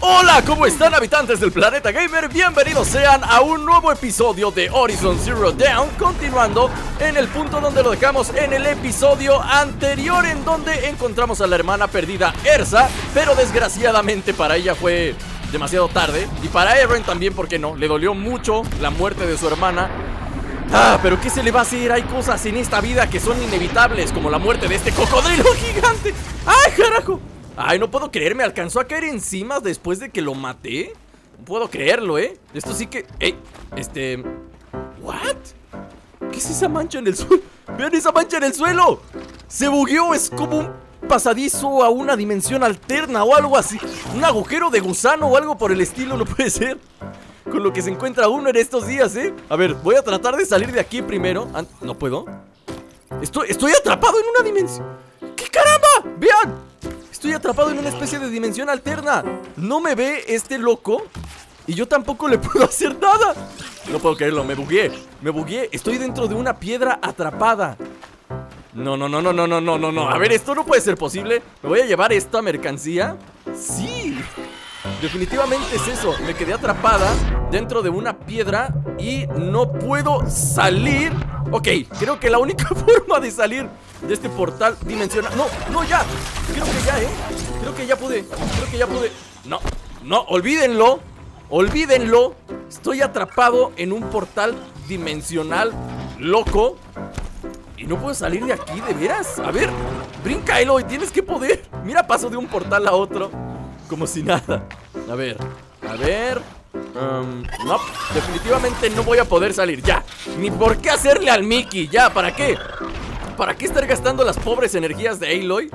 Hola, ¿cómo están habitantes del planeta gamer? Bienvenidos sean a un nuevo episodio de Horizon Zero Dawn Continuando en el punto donde lo dejamos en el episodio anterior En donde encontramos a la hermana perdida Ersa Pero desgraciadamente para ella fue demasiado tarde Y para Eren también, ¿por qué no? Le dolió mucho la muerte de su hermana Ah, pero ¿qué se le va a hacer? Hay cosas en esta vida que son inevitables Como la muerte de este cocodrilo gigante ¡Ay, carajo! Ay, no puedo creer, me alcanzó a caer encima después de que lo maté. No puedo creerlo, ¿eh? Esto sí que... Ey, este... ¿What? ¿Qué es esa mancha en el suelo? ¡Vean esa mancha en el suelo! Se bugueó, es como un pasadizo a una dimensión alterna o algo así. Un agujero de gusano o algo por el estilo, no puede ser. Con lo que se encuentra uno en estos días, ¿eh? A ver, voy a tratar de salir de aquí primero. Ah, ¿No puedo? Estoy, estoy atrapado en una dimensión. ¿Qué caramba? ¡Vean! Estoy atrapado en una especie de dimensión alterna. No me ve este loco. Y yo tampoco le puedo hacer nada. No puedo creerlo, me bugué. Me bugué. Estoy dentro de una piedra atrapada. No, no, no, no, no, no, no, no, no. A ver, esto no puede ser posible. ¿Me voy a llevar esta mercancía? Sí. Definitivamente es eso. Me quedé atrapada dentro de una piedra y no puedo salir. Ok, creo que la única forma de salir de este portal dimensional. No, no, ya. Creo que ya, ¿eh? Creo que ya pude. Creo que ya pude. No, no, olvídenlo. Olvídenlo. Estoy atrapado en un portal dimensional loco. Y no puedo salir de aquí, ¿de veras? A ver, brinca Eloy, tienes que poder. Mira, paso de un portal a otro. Como si nada. A ver, a ver. Um, no, definitivamente no voy a poder salir, ya. Ni por qué hacerle al Mickey, ya, ¿para qué? ¿Para qué estar gastando las pobres energías de Aloy?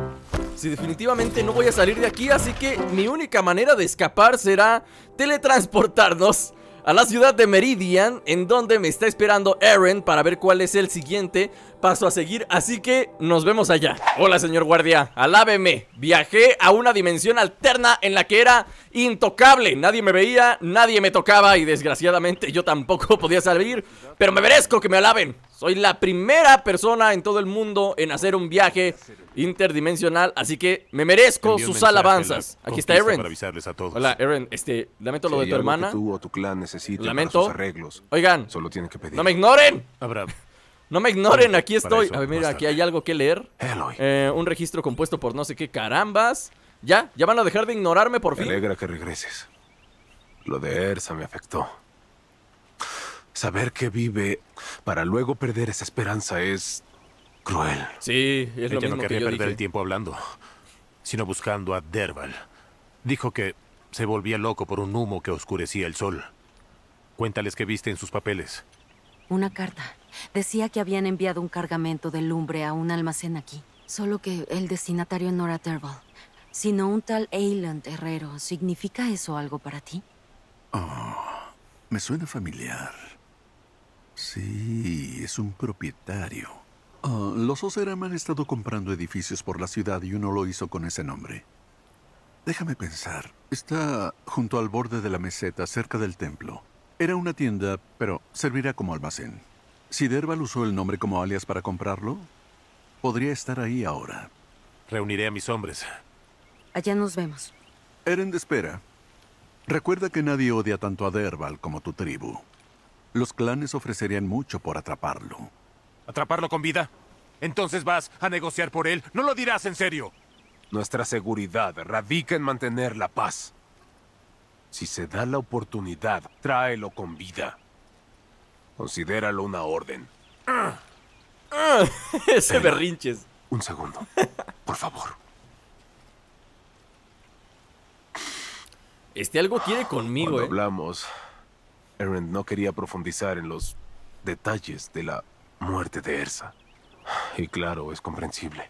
Si definitivamente no voy a salir de aquí, así que mi única manera de escapar será teletransportarnos a la ciudad de Meridian, en donde me está esperando Eren para ver cuál es el siguiente paso a seguir, así que nos vemos allá. Hola, señor guardia, alábeme. Viajé a una dimensión alterna en la que era intocable. Nadie me veía, nadie me tocaba y desgraciadamente yo tampoco podía salir, pero me merezco que me alaben. Soy la primera persona en todo el mundo en hacer un viaje interdimensional, así que me merezco sus alabanzas. Aquí está Eren. Hola, Eren, este, lamento lo de tu hermana. tú o tu clan lamento. arreglos. Oigan, solo tienen que pedir. No me ignoren. No me ignoren, aquí estoy. A ver, mira, aquí hay algo que leer. Eh, un registro compuesto por no sé qué carambas. Ya, ya van a dejar de ignorarme por fin. Me alegra que regreses. Lo de Ersa me afectó. Saber que vive para luego perder esa esperanza es cruel. Sí, es lo mismo no quería perder el tiempo hablando, sino buscando a Derval. Dijo que se volvía loco por un humo que oscurecía el sol. Cuéntales qué viste en sus papeles. Una carta. Decía que habían enviado un cargamento de lumbre a un almacén aquí. Solo que el destinatario no era Derval, sino un tal Ayland Herrero. ¿Significa eso algo para ti? Oh, me suena familiar. Sí, es un propietario. Ah, los Oseram han estado comprando edificios por la ciudad y uno lo hizo con ese nombre. Déjame pensar. Está junto al borde de la meseta, cerca del templo. Era una tienda, pero servirá como almacén. Si Derval usó el nombre como alias para comprarlo, podría estar ahí ahora. Reuniré a mis hombres. Allá nos vemos. Eren de espera. Recuerda que nadie odia tanto a Derval como tu tribu. Los clanes ofrecerían mucho por atraparlo. ¿Atraparlo con vida? Entonces vas a negociar por él. No lo dirás en serio. Nuestra seguridad radica en mantener la paz. Si se da la oportunidad, tráelo con vida. Considéralo una orden. ese berrinches. Un segundo, por favor. Este algo quiere conmigo, Cuando eh. hablamos, Eren no quería profundizar en los detalles de la muerte de Ersa. Y claro, es comprensible.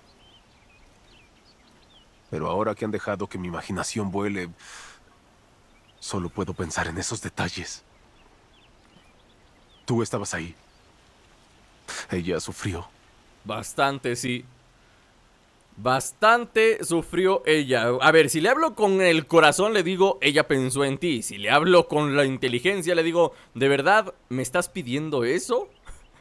Pero ahora que han dejado que mi imaginación vuele, Solo puedo pensar en esos detalles. Tú estabas ahí. Ella sufrió. Bastante, sí. Bastante sufrió ella. A ver, si le hablo con el corazón, le digo, ella pensó en ti. Si le hablo con la inteligencia, le digo, ¿de verdad me estás pidiendo eso?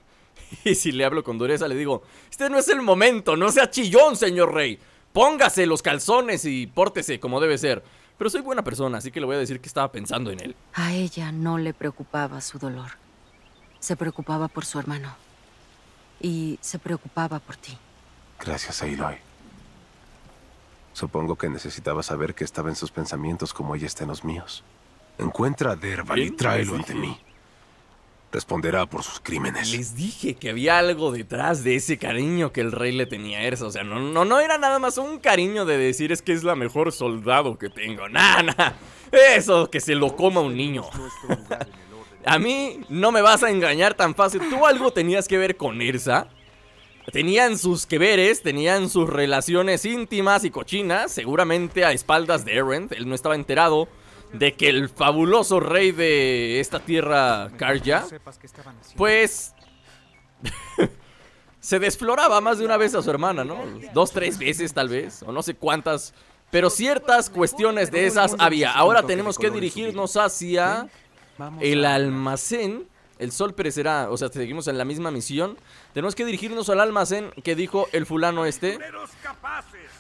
y si le hablo con dureza, le digo, este no es el momento, no sea chillón, señor rey. Póngase los calzones y pórtese como debe ser. Pero soy buena persona, así que le voy a decir que estaba pensando en él. A ella no le preocupaba su dolor. Se preocupaba por su hermano. Y se preocupaba por ti. Gracias, Aloy. Supongo que necesitaba saber que estaba en sus pensamientos como ella está en los míos. Encuentra a Derval y tráelo les ante mí. Responderá por sus crímenes. Les dije que había algo detrás de ese cariño que el rey le tenía a Ersa. O sea, no, no, no era nada más un cariño de decir es que es la mejor soldado que tengo. Nah, nah. Eso que se lo coma un niño. a mí no me vas a engañar tan fácil. Tú algo tenías que ver con Ersa. Tenían sus que veres, tenían sus relaciones íntimas y cochinas, seguramente a espaldas de Erend. Él no estaba enterado de que el fabuloso rey de esta tierra, Karja, pues se desfloraba más de una vez a su hermana, ¿no? Dos, tres veces tal vez, o no sé cuántas. Pero ciertas cuestiones de esas había. Ahora tenemos que dirigirnos hacia el almacén. El sol perecerá, o sea, seguimos en la misma misión. Tenemos que dirigirnos al almacén que dijo el fulano este.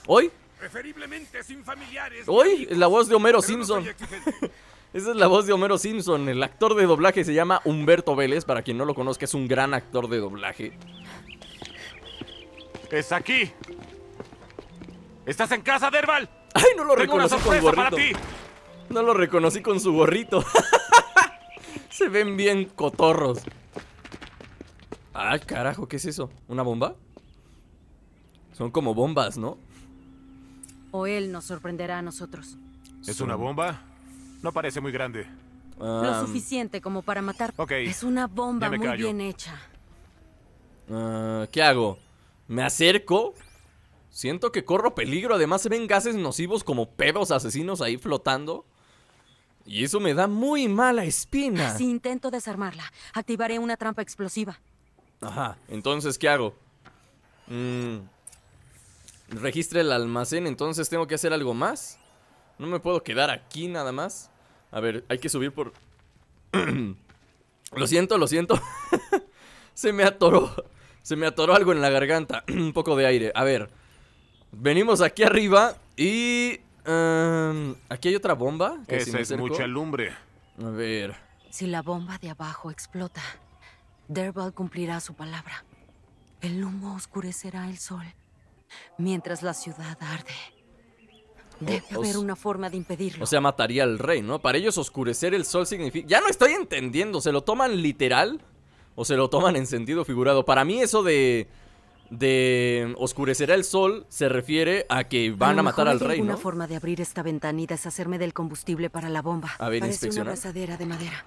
¿Hoy? Preferiblemente sin familiares. Hoy es la voz de Homero Simpson. Esa es la voz de Homero Simpson. El actor de doblaje se llama Humberto Vélez. Para quien no lo conozca, es un gran actor de doblaje. ¡Es aquí! ¿Estás en casa, Derval? ¡Ay, no lo Tengo una reconocí con sorpresa para gorrito! ti. No lo reconocí con su gorrito. Se ven bien cotorros. Ah, carajo, ¿qué es eso? ¿Una bomba? Son como bombas, ¿no? O él nos sorprenderá a nosotros. ¿Es una bomba? No parece muy grande. Lo suficiente como para matar. ok. Es una bomba muy callo. bien hecha. ah, ¿Qué hago? ¿Me acerco? Siento que corro peligro. Además se ven gases nocivos como pedos asesinos ahí flotando. Y eso me da muy mala espina. Si intento desarmarla, activaré una trampa explosiva. Ajá, entonces, ¿qué hago? Mm, registre el almacén, entonces tengo que hacer algo más. No me puedo quedar aquí nada más. A ver, hay que subir por... lo siento, lo siento. Se me atoró. Se me atoró algo en la garganta. Un poco de aire. A ver. Venimos aquí arriba y... em, aquí hay otra bomba. que Esa es acerco- mucha lumbre. A ver. Si la bomba de abajo explota, Derval cumplirá su palabra. El humo oscurecerá el sol, mientras la ciudad arde. Debe O- o haber una forma de impedirlo. O sea, mataría al rey, ¿no? Para ellos oscurecer el sol significa... Ya no estoy entendiendo, ¿se lo toman literal? ¿O se lo toman en sentido figurado? Para mí eso de... De oscurecerá el sol se refiere a que van a, matar al rey, ¿no? forma de abrir esta ventana y deshacerme del combustible para la bomba. A ver, Parece una abrazadera de madera.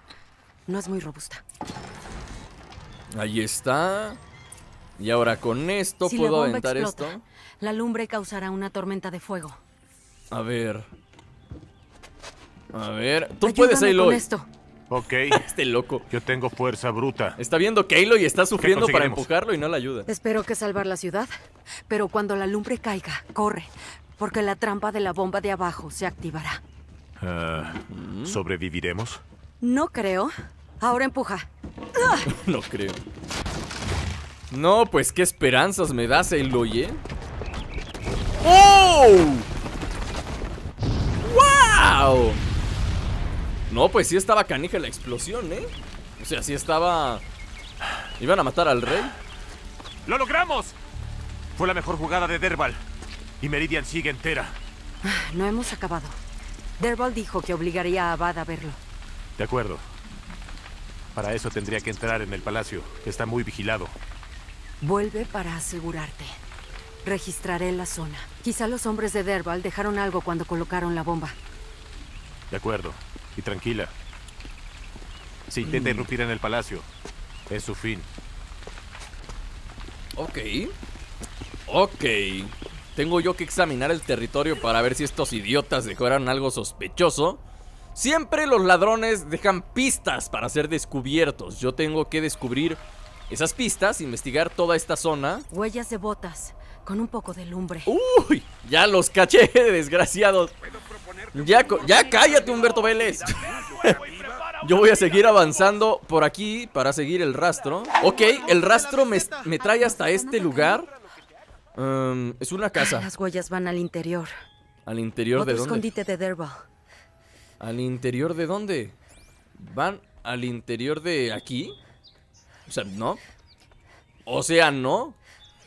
No es muy robusta. Ahí está. Y ahora con esto si puedo aventar explota, esto. La lumbre causará una tormenta de fuego. A ver. A ver. Tú Ayúdame puedes, con Aloy. esto. Ok, Este loco. yo tengo fuerza bruta. Está viendo que Aloy está sufriendo para empujarlo y no le ayuda. Espero que salvar la ciudad. Pero cuando la lumbre caiga, corre. Porque la trampa de la bomba de abajo se activará. Ah, ¿Sobreviviremos? No creo. Ahora empuja. No creo. No, pues qué esperanzas me das, Aloy, ¿eh? ¡Oh! ¡Wow! No, pues sí estaba canija la explosión, ¿eh? O sea, sí estaba... ¿Iban a matar al rey? ¡Lo logramos! Fue la mejor jugada de Derval. Y Meridian sigue entera. No hemos acabado. Derval dijo que obligaría a Abad a verlo. De acuerdo. Para eso tendría que entrar en el palacio, que está muy vigilado. Vuelve para asegurarte. Registraré la zona. Quizá los hombres de Derval dejaron algo cuando colocaron la bomba. De acuerdo. Y tranquila. Si intenta irrumpir en el palacio, es su fin. Ok. Ok. Tengo yo que examinar el territorio para ver si estos idiotas dejaron algo sospechoso. Siempre los ladrones dejan pistas para ser descubiertos. Yo tengo que descubrir esas pistas, investigar toda esta zona. Huellas de botas, con un poco de lumbre. Uy, ya los caché, desgraciados. Ya, ya cállate, Humberto Vélez. Yo voy a seguir avanzando por aquí para seguir el rastro. Ok, el rastro me, me trae hasta este lugar. Um, es una casa. Las huellas van al interior. ¿Al interior de dónde? escondite de Derval. ¿Al interior de dónde? ¿Van al interior de aquí? O sea, ¿no? O sea, ¿no?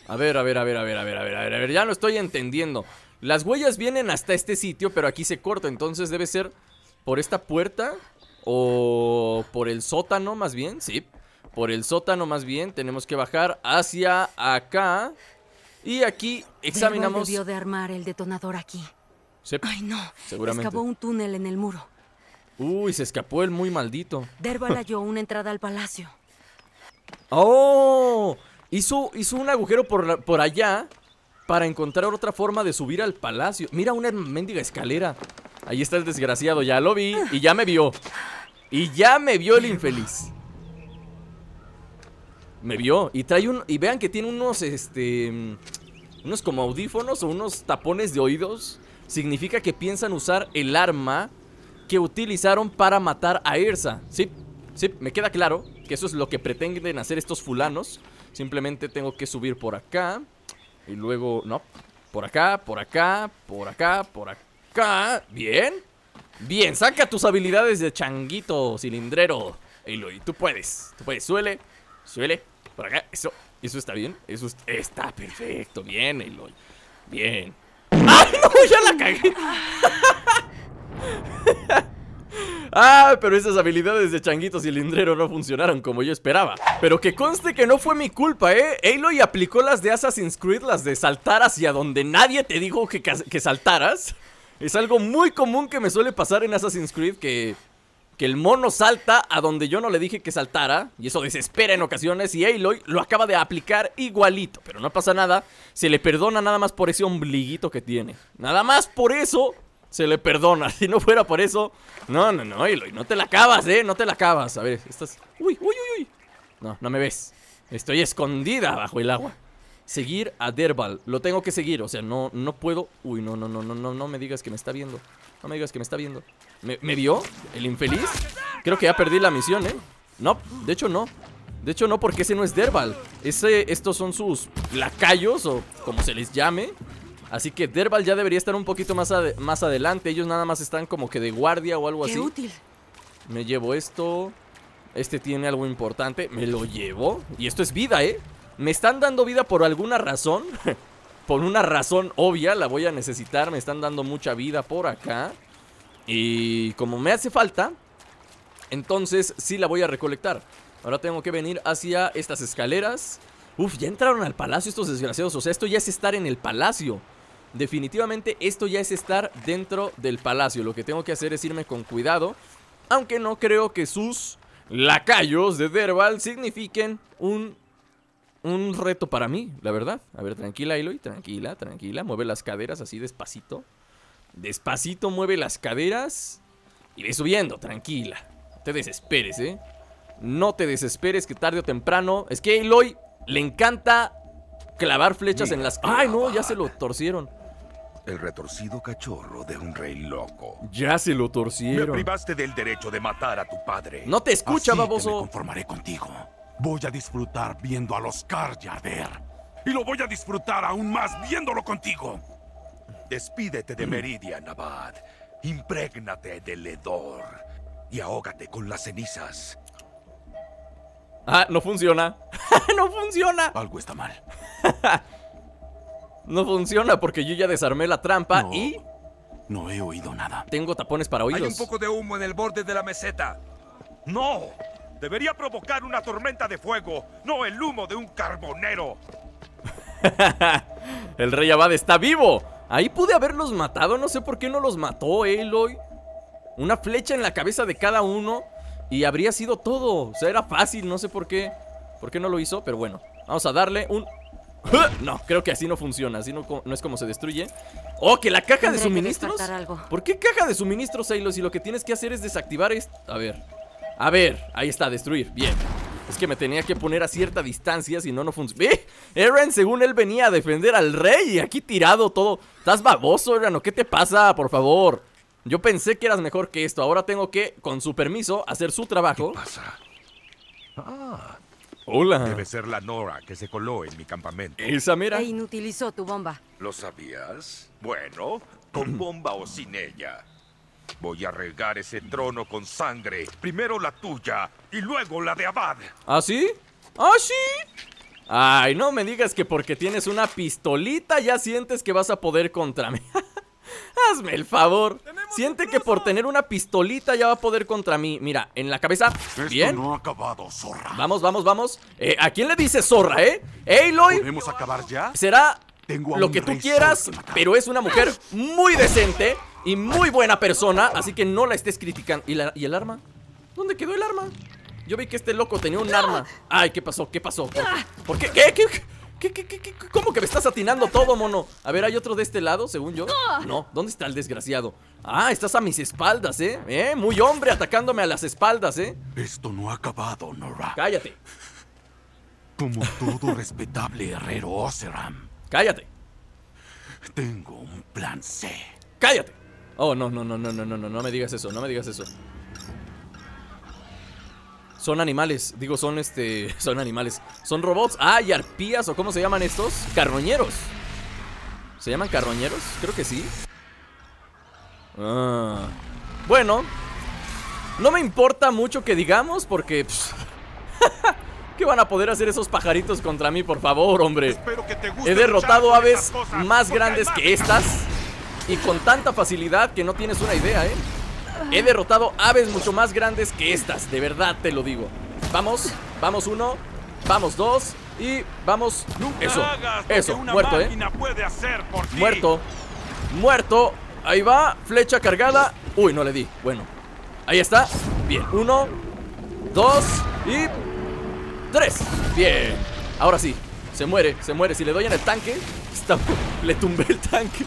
A ver, a ver, a ver, a ver, a ver, a ver, a ver, a ver, ya no estoy entendiendo. Las huellas vienen hasta este sitio, pero aquí se corta, entonces debe ser por esta puerta o por el sótano más bien, sí. Por el sótano más bien, tenemos que bajar hacia acá. Y aquí examinamos... Debió de armar el detonador aquí. Sí, Ay, no. Seguramente. Un túnel en el muro. Uy, se escapó el muy maldito. Derval halló una entrada al palacio. ¡Oh! Hizo, un agujero por, allá para encontrar otra forma de subir al palacio. Mira una mendiga escalera. Ahí está el desgraciado, ya lo vi y ya me vio. Y ya me vio el infeliz. Me vio y trae un y vean que tiene unos este unos como audífonos o unos tapones de oídos. Significa que piensan usar el arma que utilizaron para matar a Ersa. Sí, sí, me queda claro que eso es lo que pretenden hacer estos fulanos. Simplemente tengo que subir por acá. Y luego, no, por acá, por acá, por acá, por acá. Bien. Bien, saca tus habilidades de changuito cilindrero. Aloy, tú puedes, tú puedes, suele, suele, por acá, eso, eso está bien, eso es- está perfecto, bien, Aloy, bien. ¡Ay, no, ya la cagué! Ah, pero esas habilidades de changuito cilindrero no funcionaron como yo esperaba. Pero que conste que no fue mi culpa, ¿eh? Aloy aplicó las de Assassin's Creed, las de saltar hacia donde nadie te dijo que, que saltaras. Es algo muy común que me suele pasar en Assassin's Creed que, que el mono salta a donde yo no le dije que saltara. Y eso desespera en ocasiones. Y Aloy lo acaba de aplicar igualito. Pero no pasa nada. Se le perdona nada más por ese ombliguito que tiene. Nada más por eso se le perdona. Si no fuera por eso. No, no, no, Aloy. No te la acabas, eh. No te la acabas. A ver, estás. Uy, uy, uy, uy. No, no me ves. Estoy escondida bajo el agua. Seguir a Derval. Lo tengo que seguir. O sea, no, no puedo. Uy, no, no, no, no, no, no me digas que me está viendo. No me digas que me está viendo. ¿Me, vio? ¿El infeliz? Creo que ya perdí la misión, ¿eh? No, de hecho no. De hecho no, porque ese no es Derval. Ese, estos son sus lacayos o como se les llame. Así que Derval ya debería estar un poquito más, más adelante. Ellos nada más están como que de guardia o algo Qué así. útil. Me llevo esto. Este tiene algo importante. Me lo llevo. Y esto es vida, ¿eh? Me están dando vida por alguna razón. por una razón obvia. La voy a necesitar. Me están dando mucha vida por acá. Y como me hace falta. Entonces sí la voy a recolectar. Ahora tengo que venir hacia estas escaleras. Uf, ya entraron al palacio estos desgraciados. O sea, esto ya es estar en el palacio. Definitivamente esto ya es estar dentro del palacio. Lo que tengo que hacer es irme con cuidado. Aunque no creo que sus lacayos de Derval signifiquen un, un reto para mí, la verdad. A ver, tranquila, Eloy, tranquila, tranquila. Mueve las caderas así despacito. Despacito mueve las caderas. Y ve subiendo, tranquila. No te desesperes, ¿eh? No te desesperes que tarde o temprano... Es que a Eloy le encanta clavar flechas en las... ¡Ay, no! Ya se lo torcieron. El retorcido cachorro de un rey loco. Ya se lo Me torcieron. privaste del derecho de matar a tu padre. No te escucha, Así que me baboso. conformaré contigo. Voy a disfrutar viendo a los Karja arder. Y lo voy a disfrutar aún más viéndolo contigo. Despídete de Meridian, Abad. Imprégnate del hedor. Y ahógate con las cenizas. Ah, no funciona. no funciona. Algo está mal. No funciona porque yo ya desarmé la trampa No. y No he oído nada. tengo tapones para oídos. Hay un poco de humo en el borde de la meseta. ¡No! Debería provocar una tormenta de fuego, no el humo de un carbonero. El rey Abad está vivo. Ahí pude haberlos matado. No sé por qué no los mató Aloy. Una flecha en la cabeza de cada uno. Y habría sido todo. O sea, era fácil. No sé por qué. ¿Por qué no lo hizo? Pero bueno. Vamos a darle un... No, creo que así no funciona. Así no, no es como se destruye. Oh, que la caja de suministros. algo. ¿Por qué caja de suministros, Aloy? Si lo que tienes que hacer es desactivar esto. A ver. A ver. Ahí está, destruir. Bien. Es que me tenía que poner a cierta distancia, si no, no funciona. ¡Ve! Eren, según él, venía a defender al rey y aquí tirado todo. ¿Estás baboso, Eren? ¿O qué te pasa? Por favor. Yo pensé que eras mejor que esto. Ahora tengo que, con su permiso, hacer su trabajo. Pasa. Hola. Debe ser la Nora que se coló en mi campamento. Esa mira. E inutilizó tu bomba. ¿Lo sabías? Bueno, con bomba o sin ella. Voy a regar ese trono con sangre. Primero la tuya y luego la de Abad. ¿Ah, sí? ¿Ah, sí? Ay, no me digas que porque tienes una pistolita ya sientes que vas a poder contra mí. Hazme el favor. Siente que por tener una pistolita ya va a poder contra mí. Mira, en la cabeza. Esto Bien. no ha acabado, zorra. Vamos, vamos, vamos. Eh, ¿A quién le dice zorra, eh? Aloy ¿Podemos acabar ya? será Tengo lo que tú quieras, que pero es una mujer muy decente y muy buena persona, así que no la estés criticando. ¿Y, la- y el arma? ¿Dónde quedó el arma? Yo vi que este loco tenía un arma. Ay, ¿qué pasó? ¿Qué pasó? ¿Por, por qué? ¿Qué? ¿Qué? ¿Qué, qué, qué, qué? ¿Cómo que me estás atinando todo, mono? A ver, ¿hay otro de este lado, según yo? No, ¿dónde está el desgraciado? Ah, estás a mis espaldas, ¿eh? ¿Eh? Muy hombre atacándome a las espaldas, ¿eh? Esto no ha acabado, Nora. Cállate, Como todo respetable herrero Oseram, cállate, tengo un plan C. cállate. Oh, no, no, no, no, no, no, no, no me digas eso, no me digas eso. Son animales, digo, son este, son animales. Son robots. Ah, y arpías, o cómo se llaman estos? Carroñeros. ¿Se llaman carroñeros? Creo que sí. Ah. Bueno, no me importa mucho que digamos, porque. ¿Qué van a poder hacer esos pajaritos contra mí, por favor, hombre? He derrotado aves cosas, más grandes que estas y con tanta facilidad que no tienes una idea, ¿eh? He derrotado aves mucho más grandes que estas, de verdad te lo digo. Vamos, vamos uno, vamos dos y vamos... Nunca Eso, eso, muerto, ¿eh? Muerto, muerto. Ahí va, flecha cargada. Uy, no le di. Bueno, ahí está. Bien, uno, dos y tres. Bien. Ahora sí, se muere, se muere. Si le doy en el tanque, está- le tumbé el tanque.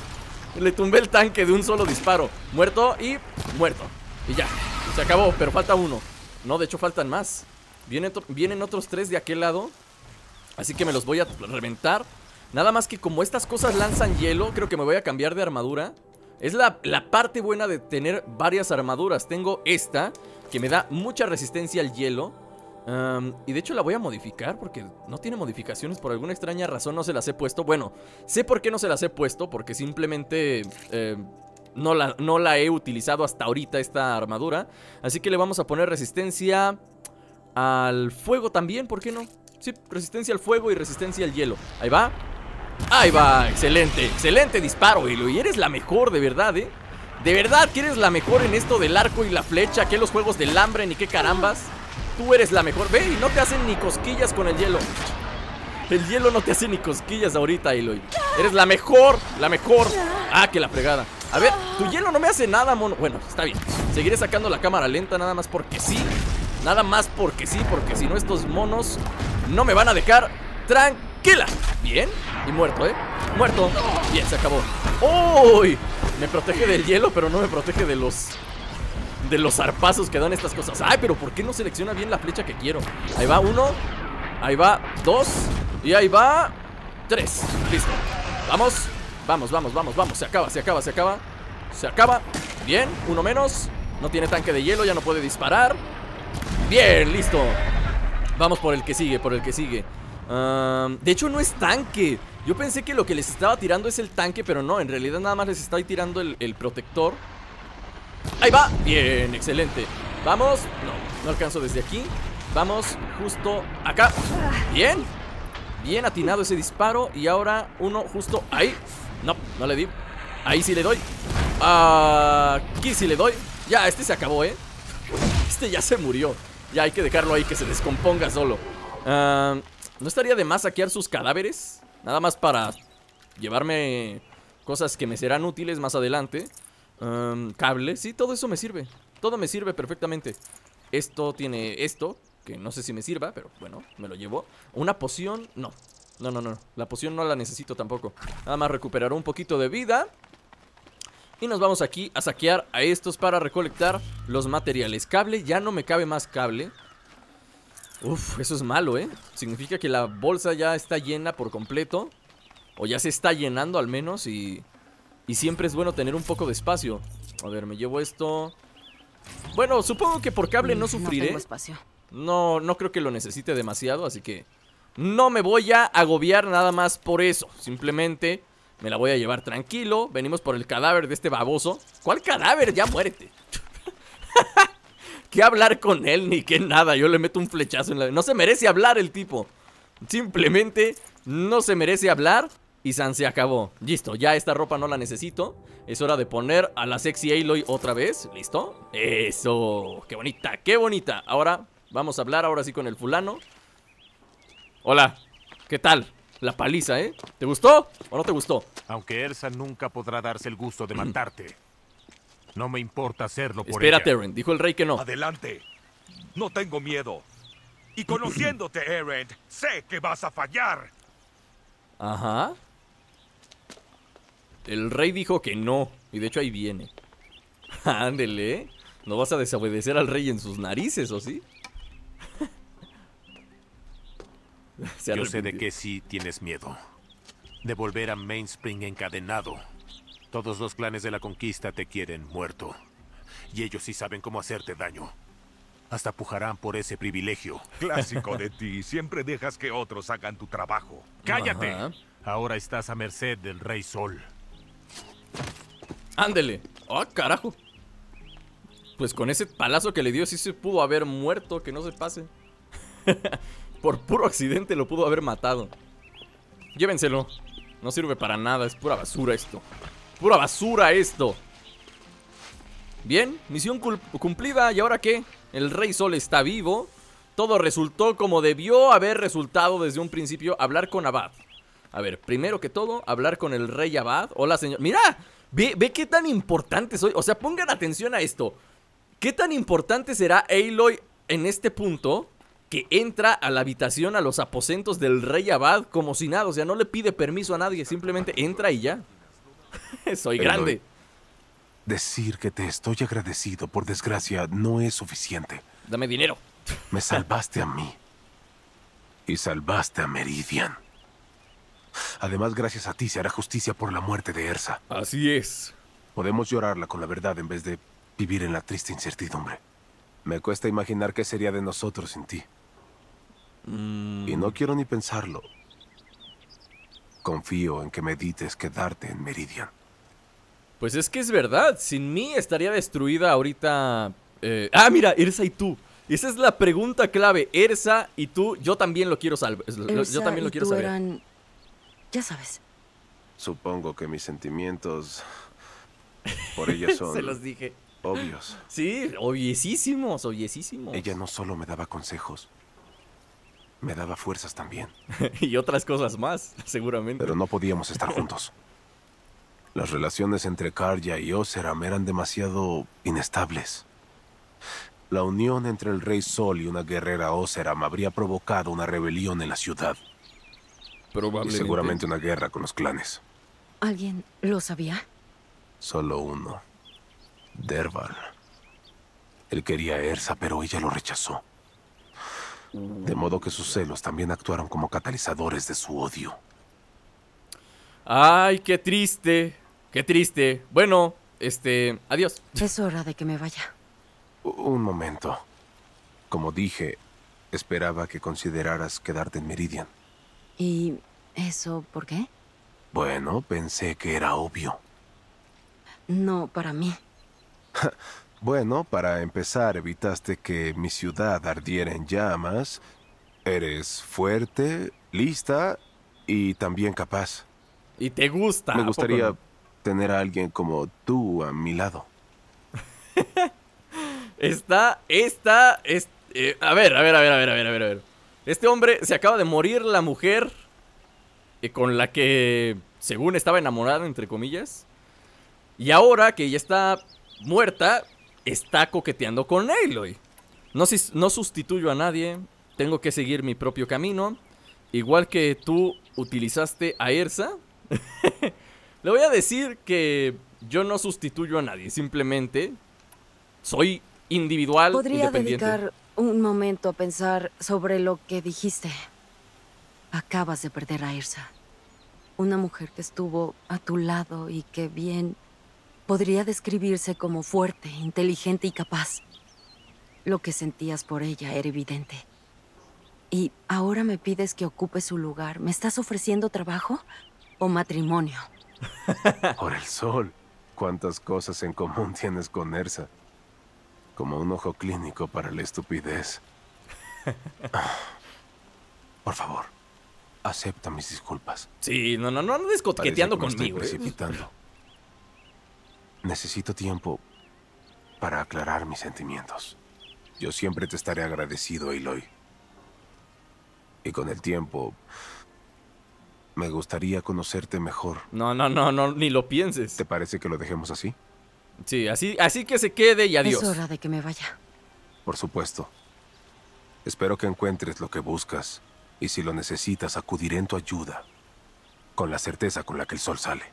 Le tumbé el tanque de un solo disparo. Muerto y muerto. Y ya, se acabó, pero falta uno. No, de hecho faltan más. Vienen, vienen otros tres de aquel lado. Así que me los voy a reventar. Nada más que como estas cosas lanzan hielo, creo que me voy a cambiar de armadura. Es la, la parte buena de tener varias armaduras. Tengo esta, que me da mucha resistencia al hielo. Y de hecho la voy a modificar porque no tiene modificaciones. Por alguna extraña razón no se las he puesto. Bueno, sé por qué no se las he puesto. Porque simplemente eh, no, la, no la he utilizado hasta ahorita esta armadura. Así que le vamos a poner resistencia al fuego también, ¿por qué no? Sí, resistencia al fuego y resistencia al hielo. Ahí va. Ahí va, excelente, excelente disparo, Hilo. Y eres la mejor, de verdad, ¿eh? De verdad que eres la mejor en esto del arco y la flecha, que los juegos del hambre, ni qué carambas. Tú eres la mejor. Ve, y no te hacen ni cosquillas con el hielo. El hielo no te hace ni cosquillas ahorita, Eloy. Eres la mejor, la mejor. Ah, que la fregada. A ver, tu hielo no me hace nada, mono. Bueno, está bien. Seguiré sacando la cámara lenta nada más porque sí. Nada más porque sí, porque si no estos monos no me van a dejar tranquila. Bien, y muerto, ¿eh? Muerto. Bien, se acabó. ¡Uy! Me protege del hielo, pero no me protege de los... De los zarpazos que dan estas cosas. Ay, pero ¿por qué no selecciona bien la flecha que quiero? Ahí va uno. Ahí va dos. Y ahí va tres. Listo. Vamos. Vamos, vamos, vamos, vamos. Se acaba, se acaba, se acaba. Se acaba. Bien, uno menos. No tiene tanque de hielo, ya no puede disparar. Bien, listo. Vamos por el que sigue, por el que sigue. De hecho, no es tanque. Yo pensé que lo que les estaba tirando es el tanque, pero no, en realidad nada más les estoy tirando el protector. Ahí va. Bien, excelente. Vamos. No, no alcanzo desde aquí. Vamos justo acá. Bien. Bien atinado ese disparo. Y ahora uno justo ahí. No, no le di. Ahí sí le doy. Aquí sí le doy. Ya, este se acabó, ¿eh? Este ya se murió. Ya hay que dejarlo ahí que se descomponga solo. Ah, ¿No estaría de más saquear sus cadáveres? Nada más para llevarme cosas que me serán útiles más adelante. Cable, sí, todo eso me sirve. Todo me sirve perfectamente. Esto tiene esto, que no sé si me sirva, pero bueno, me lo llevo. Una poción, no. No, no, no. La poción no la necesito tampoco. Nada más recuperar un poquito de vida. Y nos vamos aquí a saquear a estos para recolectar los materiales. Cable, ya no me cabe más cable. Uf, eso es malo, ¿eh? Significa que la bolsa ya está llena por completo. O ya se está llenando al menos y... Y siempre es bueno tener un poco de espacio. A ver, me llevo esto. Bueno, supongo que por cable no Mm, sufriré. tengo espacio. No, no creo que lo necesite demasiado, así que no me voy a agobiar nada más por eso. Simplemente Me la voy a llevar tranquilo. Venimos por el cadáver de este baboso. ¿Cuál cadáver? Ya muérete. ¿Qué hablar con él ni qué nada? Yo le meto un flechazo en la... No se merece hablar el tipo. Simplemente no se merece hablar y San se acabó. Listo, ya esta ropa no la necesito. Es hora de poner a la sexy Aloy otra vez. ¿Listo? Eso. Qué bonita, qué bonita. Ahora vamos a hablar ahora sí con el fulano. Hola, ¿qué tal? La paliza, ¿eh? ¿Te gustó o no te gustó? Aunque Ersa nunca podrá darse el gusto de matarte. No me importa hacerlo por Espérate, ella. Eren. Dijo el rey que no. Adelante. No tengo miedo. Y conociéndote, Eren, sé que vas a fallar. Ajá. El rey dijo que no. Y de hecho ahí viene. Ándele. ¿No vas a desobedecer al rey en sus narices, o sí? Se Yo sé de que sí tienes miedo. De volver a Mainspring encadenado. Todos los clanes de la conquista te quieren muerto. Y ellos sí saben cómo hacerte daño. Hasta pujarán por ese privilegio. Clásico de ti. Siempre dejas que otros hagan tu trabajo. ¡Cállate! Ajá. Ahora estás a merced del Rey Sol. Ándele. ¡Ah, carajo! Pues con ese palazo que le dio sí se pudo haber muerto, que no se pase. Por puro accidente lo pudo haber matado. Llévenselo. No sirve para nada, es pura basura esto. Pura basura esto. Bien, misión cumplida. ¿Y ahora qué? El Rey Sol está vivo. Todo resultó como debió haber resultado desde un principio. Hablar con Abad. A ver, primero que todo, hablar con el Rey Abad. Hola, señor. Mira, ve, ve qué tan importante soy. O sea, pongan atención a esto. ¿Qué tan importante será Aloy en este punto que entra a la habitación, a los aposentos del Rey Abad como si nada? O sea, no le pide permiso a nadie, simplemente entra y ya. Soy Aloy. grande. Decir que te estoy agradecido, por desgracia, no es suficiente. Dame dinero. Me salvaste a mí. Y salvaste a Meridian. Además, gracias a ti se hará justicia por la muerte de Ersa. Así es. Podemos llorarla con la verdad en vez de vivir en la triste incertidumbre. Me cuesta imaginar qué sería de nosotros sin ti. Y no quiero ni pensarlo. Confío en que medites quedarte en Meridian. Pues es que es verdad. Sin mí estaría destruida ahorita. eh, Ah, mira, Ersa y tú. Esa es la pregunta clave. Ersa y tú, yo también lo quiero salvar. Yo también lo quiero saber. eran... Ya sabes. Supongo que mis sentimientos por ella son Se los dije. obvios. Sí, obviesísimos, obviesísimos. Ella no solo me daba consejos, me daba fuerzas también. y otras cosas más, seguramente. Pero no podíamos estar juntos. Las relaciones entre Karja y Oseram eran demasiado inestables. La unión entre el Rey Sol y una guerrera Oseram habría provocado una rebelión en la ciudad y seguramente una guerra con los clanes. ¿Alguien lo sabía? Solo uno. Derval. Él quería a Ersa, pero ella lo rechazó. De modo que sus celos también actuaron como catalizadores de su odio. Ay, qué triste. Qué triste. Bueno, este. Adiós. Es hora de que me vaya. Un momento. Como dije, esperaba que consideraras quedarte en Meridian. ¿Y eso por qué? Bueno, pensé que era obvio. No para mí. Bueno, para empezar, evitaste que mi ciudad ardiera en llamas. Eres fuerte, lista y también capaz. Y te gusta. Me ¿a poco gustaría no? tener a alguien como tú a mi lado. Esta, esta, es. eh, a ver, a ver, a ver, a ver, a ver, a ver, a ver. Este hombre se acaba de morir la mujer eh, con la que, según estaba enamorado, entre comillas. Y ahora que ya está muerta, está coqueteando con Aloy. No, no sustituyo a nadie. Tengo que seguir mi propio camino. Igual que tú utilizaste a Ersa. Le voy a decir que yo no sustituyo a nadie. Simplemente soy individual, Podría independiente. dedicar un momento a pensar sobre lo que dijiste. Acabas de perder a Ersa. Una mujer que estuvo a tu lado y que bien podría describirse como fuerte, inteligente y capaz. Lo que sentías por ella era evidente. Y ahora me pides que ocupe su lugar. ¿Me estás ofreciendo trabajo o matrimonio? Por el sol. Cuántas cosas en común tienes con Ersa. Como un ojo clínico para la estupidez. Por favor, acepta mis disculpas. Sí, no, no, no andes coqueteando que me conmigo. Estoy ¿eh? precipitando. Necesito tiempo para aclarar mis sentimientos. Yo siempre te estaré agradecido, Aloy. Y con el tiempo, me gustaría conocerte mejor. No, no, no, no, ni lo pienses. ¿Te parece que lo dejemos así? Sí, así, así que se quede y adiós. Es hora de que me vaya. Por supuesto. Espero que encuentres lo que buscas. Y si lo necesitas, acudiré en tu ayuda. Con la certeza con la que el sol sale.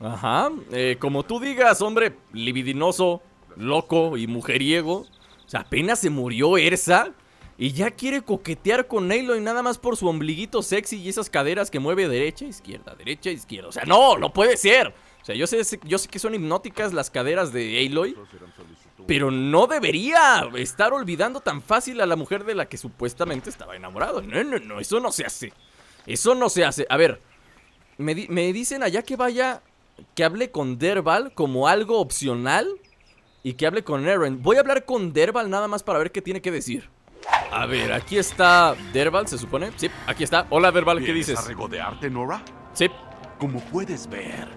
Ajá, eh, como tú digas, hombre, libidinoso, loco y mujeriego. O sea, apenas se murió Ersa y ya quiere coquetear con Aloy nada más por su ombliguito sexy y esas caderas que mueve derecha, izquierda, derecha, izquierda. O sea, no, no puede ser. O sea, yo sé, yo sé que son hipnóticas las caderas de Aloy, pero no debería estar olvidando tan fácil a la mujer de la que supuestamente estaba enamorado. No, no, no, eso no se hace. Eso no se hace. A ver, me, di- me dicen allá que vaya, que hable con Derval como algo opcional y que hable con Eren. Voy a hablar con Derval nada más para ver qué tiene que decir. A ver, aquí está Derval, se supone. Sí, aquí está. Hola Derval, ¿qué ¿Vienes dices? a regodearte, Nora? Sí. Como puedes ver,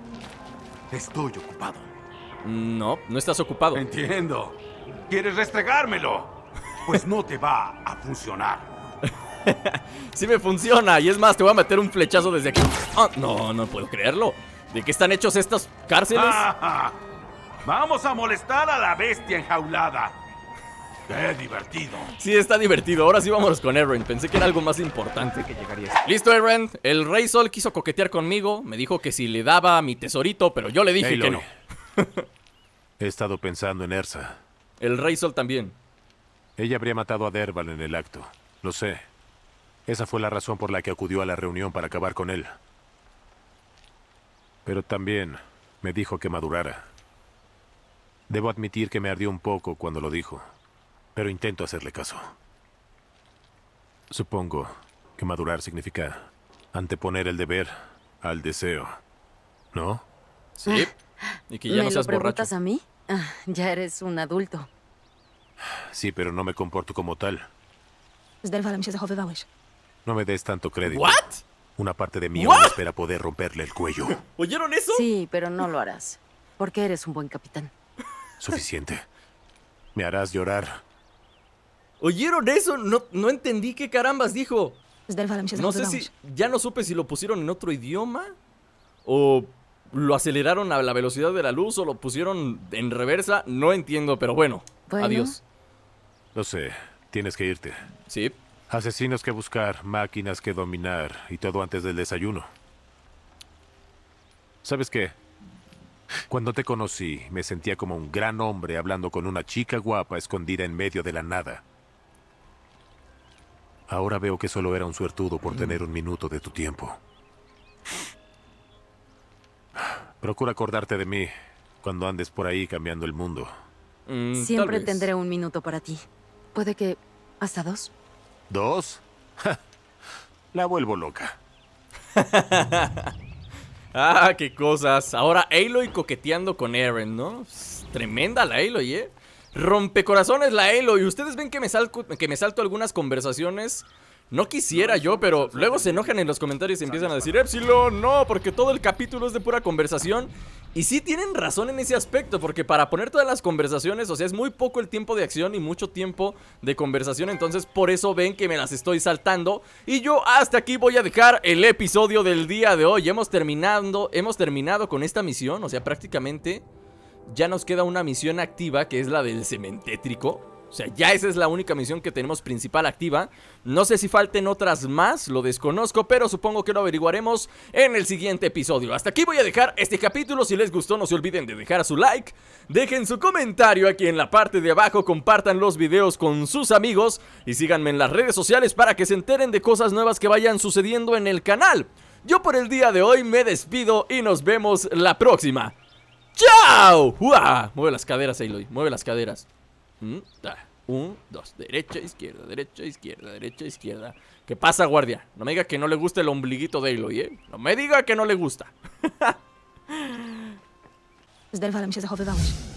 estoy ocupado. No, no estás ocupado. Entiendo. ¿Quieres restregármelo? Pues no te va a funcionar. Sí me funciona. Y es más, te voy a meter un flechazo desde aquí. Ah, no, no puedo creerlo. ¿De qué están hechos estas cárceles? Vamos a molestar a la bestia enjaulada. ¡Qué divertido! Sí, está divertido. Ahora sí vámonos con Eren. Pensé que era algo más importante. Listo, Eren. El Rey Sol quiso coquetear conmigo. Me dijo que si le daba mi tesorito, pero yo le dije que no. He estado pensando en Ersa. El Rey Sol también. Ella habría matado a Derval en el acto. Lo sé. Esa fue la razón por la que acudió a la reunión para acabar con él. Pero también me dijo que madurara. Debo admitir que me ardió un poco cuando lo dijo, pero intento hacerle caso. Supongo que madurar significa anteponer el deber al deseo, ¿no? Sí. Y que ya ¿Me no lo seas borracho. preguntas a mí? Ah, ya eres un adulto. Sí, pero no me comporto como tal. No me des tanto crédito. ¿What? Una parte de mí aún espera poder romperle el cuello. ¿Oyeron eso? Sí, pero no lo harás. Porque eres un buen capitán. Suficiente. Me harás llorar. ¿Oyeron eso? No, no entendí qué carambas dijo. Się No sé zachowywałeś. si. Ya no supe si lo pusieron en otro idioma. O lo aceleraron a la velocidad de la luz. O lo pusieron en reversa. No entiendo, pero bueno. Bueno. Adiós. Lo sé, tienes que irte. Sí. Asesinos que buscar, máquinas que dominar y todo antes del desayuno. ¿Sabes qué? Cuando te conocí, me sentía como un gran hombre hablando con una chica guapa escondida en medio de la nada. Ahora veo que solo era un suertudo por tener un minuto de tu tiempo. Procura acordarte de mí cuando andes por ahí cambiando el mundo. Mm, Siempre tendré un minuto para ti. Puede que hasta dos. ¿Dos? Ja, La vuelvo loca. Ah, qué cosas. Ahora Aloy coqueteando con Eren, ¿no? Tremenda la Aloy, ¿eh? Rompecorazones la Aloy. Ustedes ven que me, salco, que me salto algunas conversaciones. No quisiera yo, pero luego se enojan en los comentarios y empiezan a decir Epsilon, no, porque todo el capítulo es de pura conversación. Y sí tienen razón en ese aspecto, porque para poner todas las conversaciones, o sea, es muy poco el tiempo de acción y mucho tiempo de conversación, entonces por eso ven que me las estoy saltando. Y yo hasta aquí voy a dejar el episodio del día de hoy. Hemos terminado, hemos terminado con esta misión, o sea, prácticamente ya nos queda una misión activa que es la del cementétrico. O sea, ya esa es la única misión que tenemos principal activa. No sé si falten otras más, lo desconozco, pero supongo que lo averiguaremos en el siguiente episodio. Hasta aquí voy a dejar este capítulo. Si les gustó, no se olviden de dejar su like. Dejen su comentario aquí en la parte de abajo. Compartan los videos con sus amigos. Y síganme en las redes sociales para que se enteren de cosas nuevas que vayan sucediendo en el canal. Yo por el día de hoy me despido y nos vemos la próxima. ¡Chao! ¡Uah! Mueve las caderas, Aloy. Mueve las caderas. Mm, Un, dos. Derecha, izquierda, derecha, izquierda, derecha, izquierda. ¿Qué pasa, guardia? No me diga que no le gusta el ombliguito de Aloy, ¿eh? No me diga que no le gusta. Zachowywałeś.